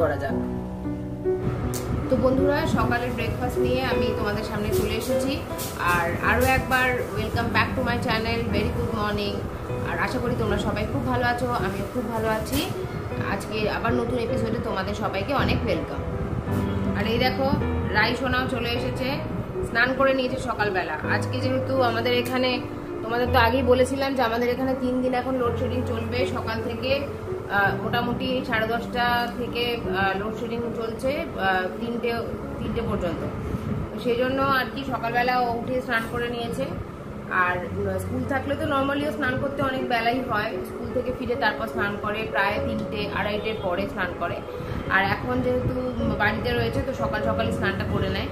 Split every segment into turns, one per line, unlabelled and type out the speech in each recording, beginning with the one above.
করা যাক। তো বন্ধুরা, সকালের ব্রেকফাস্ট নিয়ে আমি তোমাদের সামনে চলে এসেছি। আর আরও একবার welcome back to my channel very good morning আর আশা করি তোমরা সবাই খুব ভালো আছো, আমিও খুব ভালো আছি। আজকে আবার নতুন এপিসোডে তোমাদের সবাইকে অনেক ওয়েলকাম আর এই দেখো, রাই সোনাও চলে এসেছে, স্নান করে নিয়েছে সকালবেলা। আজকে যেহেতু আমাদের এখানে, তোমাদের তো আগেই বলেছিলাম যে আমাদের এখানে তিন দিন এখন লোডশেডিং চলবে। সকাল থেকে মোটামুটি সাড়ে দশটা থেকে লোডশেডিং চলছে তিনটে তিনটে পর্যন্ত। সেই জন্য আর কি সকালবেলা উঠে স্নান করে নিয়েছে। আর স্কুল থাকলে তো নর্মালিও স্নান করতে অনেক বেলাই হয়। স্কুল থেকে ফিরে তারপর স্নান করে প্রায় তিনটে, আড়াইটের পরে স্নান করে। আর এখন যেহেতু বাড়িতে রয়েছে, তো সকাল সকালে স্নানটা করে নেয়।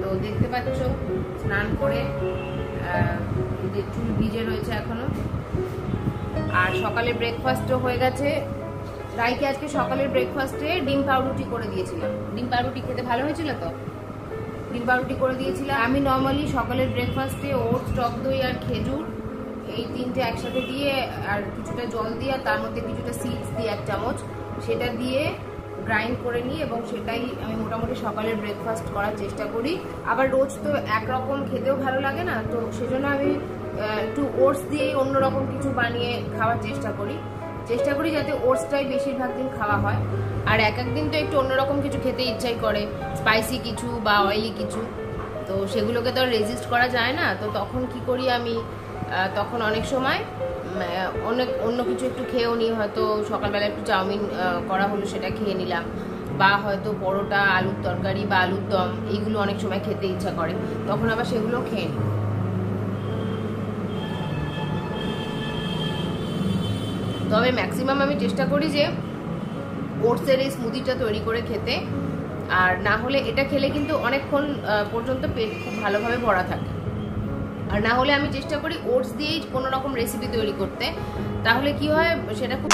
তো দেখতে পাচ্ছ, স্নান করে চুল ভিজে রয়েছে এখনও। আর সকালে ব্রেকফাস্টও হয়ে গেছে। রাইকে আজকে সকালের ব্রেকফাস্টে ডিম পাউরুটি করে দিয়েছিলাম। ডিম পাউরুটি খেতে ভালো হয়েছিল তো? ডিম পাউরুটি করে দিয়েছিলাম। আমি নর্মালি সকালের ব্রেকফাস্টে ওটস টক দই আর খেজুর এই তিনটে একসাথে দিয়ে আর কিছুটা জল দিয়ে আর তার মধ্যে কিছুটা সিডস দিয়ে এক চামচ সেটা দিয়ে গ্রাইন্ড করে নিই এবং সেটাই আমি মোটামুটি সকালের ব্রেকফাস্ট করার চেষ্টা করি। আবার রোজ তো একরকম খেতেও ভালো লাগে না তো সেজন্য আমি একটু ওটস দিয়েই অন্যরকম কিছু বানিয়ে খাওয়ার চেষ্টা করি। চেষ্টা করি যাতে ওটসটাই বেশিরভাগ দিন খাওয়া হয়। আর এক এক দিন তো একটু অন্যরকম কিছু খেতে ইচ্ছাই করে স্পাইসি কিছু বা অয়েলি কিছু। তো সেগুলোকে তো রেজিস্ট করা যায় না। তো তখন কি করি আমি? তখন অনেক সময় অনেক অন্য কিছু একটু খেয়েও নিই। হয়তো সকালবেলা একটু চাউমিন করা হলো সেটা খেয়ে নিলাম। বা হয়তো পরোটা, আলুর তরকারি বা আলুর দম, এইগুলো অনেক সময় খেতে ইচ্ছা করে। তখন আবার সেগুলো খেয়ে নিই। তবে ম্যাক্সিমাম আমি চেষ্টা করি যে ওটসের এই স্মুদিটা তৈরি করে খেতে। আর না হলে এটা খেলে কিন্তু অনেকক্ষণ পর্যন্ত পেট খুব ভালোভাবে ভরা থাকে। আর না হলে আমি চেষ্টা করি ওটস দিয়েই কোনো রকম রেসিপি তৈরি করতে। তাহলে কি হয়, সেটা খুব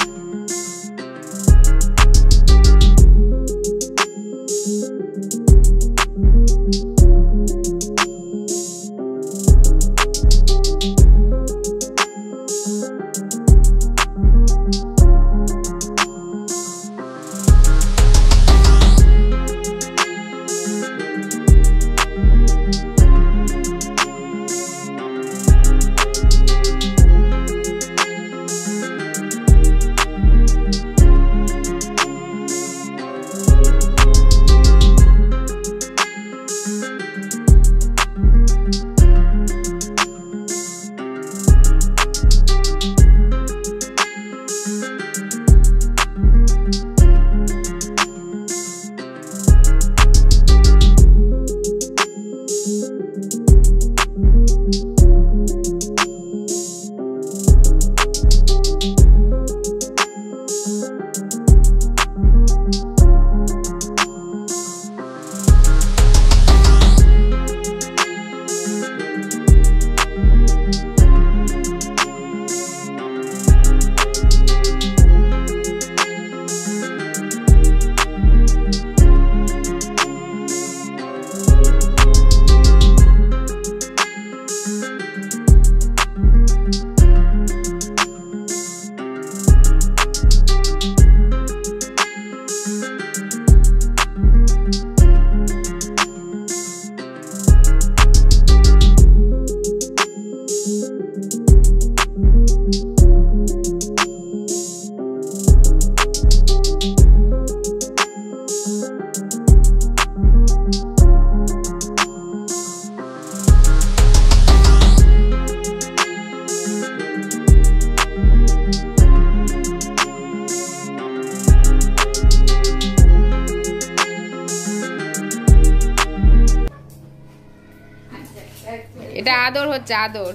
এটা আদর হচ্ছে, আদর।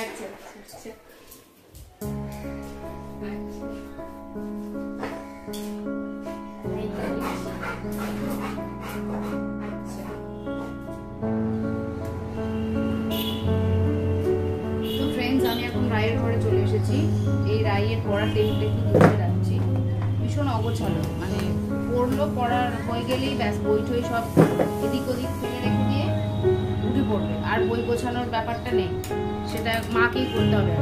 আচ্ছা
এসেছি। এই ভীষণ অগোছালো মানে পড়ল, পড়ার হয়ে গেলেই ব্যাস বই টই সব এদিক ওদিক ফেলে রেখে শুধু পড়বে। আর বই গোছানোর ব্যাপারটা নেই, সেটা মাকেই করতে হবে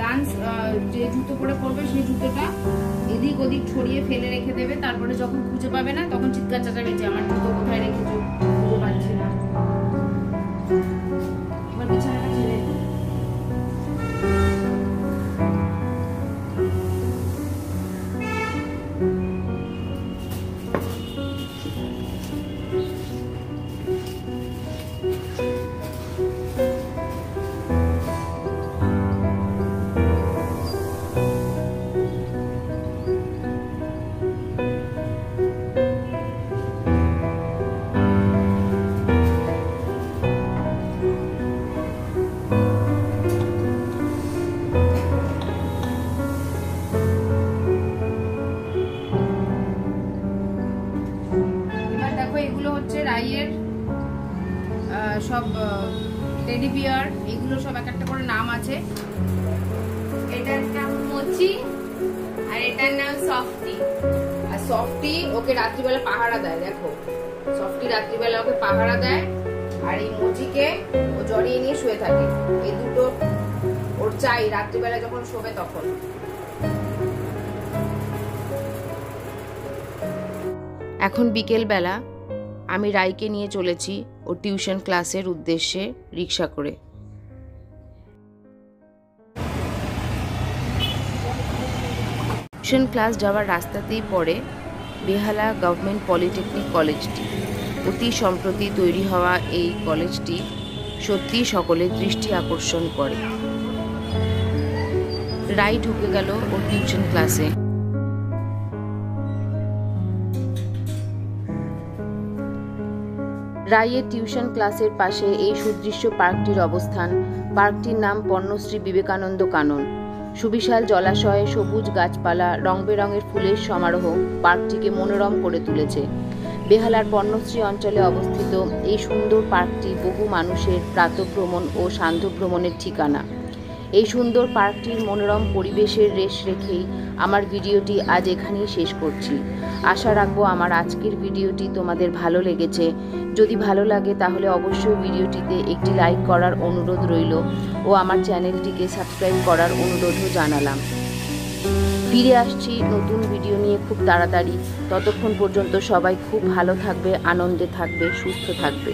ডান্স যে এদিক ওদিক ছড়িয়ে ফেলে রেখে দেবে। তারপরে যখন খুঁজে পাবে না, তখন চিৎকার চাচা বেঁচে আমার জুতো কোথায় রেখেছো?
মোচি আর এটার নাম সফটি
আর সফটি ওকে রাত্রিবেলা পাহারা দেয়, দেখো। সফটি রাত্রিবেলা ওকে পাহারা দেয়, আর এই মুচিকে ও জড়িয়ে নিয়ে শুয়ে থাকে। এই দুটো ওর চাই রাত্রিবেলা যখন শোবে তখন। এখন বিকেলবেলা আমি রাইকে নিয়ে চলেছি ও টিউশন ক্লাসের উদ্দেশ্যে রিক্সা করে। টিউশন ক্লাস যাওয়ার রাস্তাতেই পড়ে বেহালা গভর্নমেন্ট পলিটেকনিক কলেজটি অতি সম্প্রতি তৈরি হওয়া এই কলেজটি সত্যি সকলের দৃষ্টি আকর্ষণ করে। রাই ঢুকে গেল ওর টিউশন ক্লাসে রাইয়ের টিউশন ক্লাসের পাশে এই সুদৃশ্য পার্কটির অবস্থান। পার্কটির নাম পর্ণশ্রী বিবেকানন্দ কানন। সুবিশাল জলাশয়ে সবুজ গাছপালা রং বেরঙের ফুলের সমারোহ পার্কটিকে মনোরম করে তুলেছে। বেহালার পর্ণশ্রী অঞ্চলে অবস্থিত এই সুন্দর পার্কটি বহু মানুষের প্রাতভ্রমণ ও সান্ধ্য ভ্রমণের ঠিকানা। এই সুন্দর পার্কটির মনোরম পরিবেশের রেশ রেখেই আমার ভিডিওটি আজ এখানেই শেষ করছি। আশা রাখব আমার আজকের ভিডিওটি তোমাদের ভালো লেগেছে। যদি ভালো লাগে, তাহলে অবশ্যই ভিডিওটিতে একটি লাইক করার অনুরোধ রইল ও আমার চ্যানেলটিকে সাবস্ক্রাইব করার অনুরোধও জানালাম। ফিরে আসছি নতুন ভিডিও নিয়ে খুব তাড়াতাড়ি। ততক্ষণ পর্যন্ত সবাই খুব ভালো থাকবে, আনন্দে থাকবে, সুস্থ থাকবে।